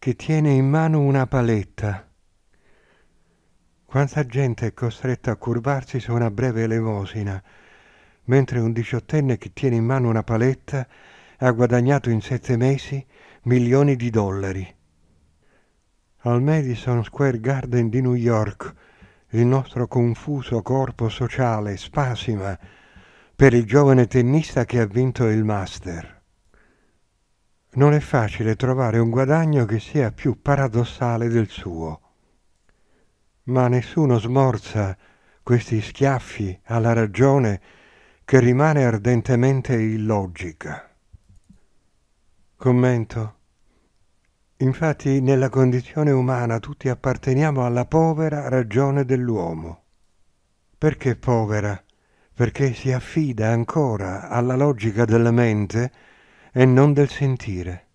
che tiene in mano una paletta. Quanta gente è costretta a curvarsi su una breve elemosina, mentre un diciottenne che tiene in mano una paletta ha guadagnato in sette mesi milioni di dollari. Al Madison Square Garden di New York il nostro confuso corpo sociale spasima per il giovane tennista che ha vinto il Master. Non è facile trovare un guadagno che sia più paradossale del suo. Ma nessuno smorza questi schiaffi alla ragione che rimane ardentemente illogica. Commento. Infatti nella condizione umana tutti apparteniamo alla povera ragione dell'uomo. Perché povera? Perché si affida ancora alla logica della mente e non del sentire.